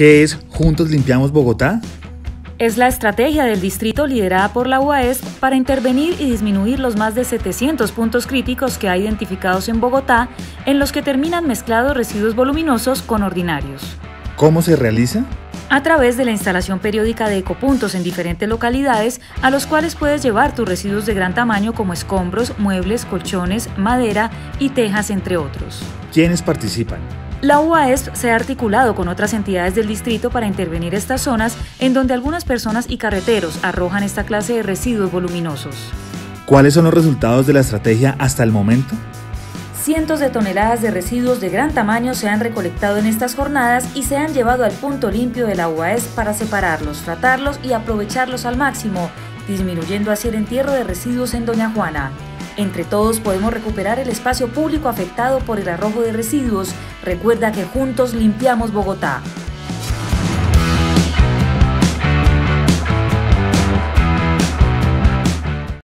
¿Qué es Juntos Limpiamos Bogotá? Es la estrategia del distrito liderada por la UAS para intervenir y disminuir los más de 700 puntos críticos que hay identificados en Bogotá en los que terminan mezclados residuos voluminosos con ordinarios. ¿Cómo se realiza? A través de la instalación periódica de ecopuntos en diferentes localidades a los cuales puedes llevar tus residuos de gran tamaño como escombros, muebles, colchones, madera y tejas, entre otros. ¿Quiénes participan? La UAESP se ha articulado con otras entidades del distrito para intervenir estas zonas en donde algunas personas y carreteros arrojan esta clase de residuos voluminosos. ¿Cuáles son los resultados de la estrategia hasta el momento? Cientos de toneladas de residuos de gran tamaño se han recolectado en estas jornadas y se han llevado al punto limpio de la UAES para separarlos, tratarlos y aprovecharlos al máximo, disminuyendo así el entierro de residuos en Doña Juana. Entre todos podemos recuperar el espacio público afectado por el arrojo de residuos. Recuerda que juntos limpiamos Bogotá.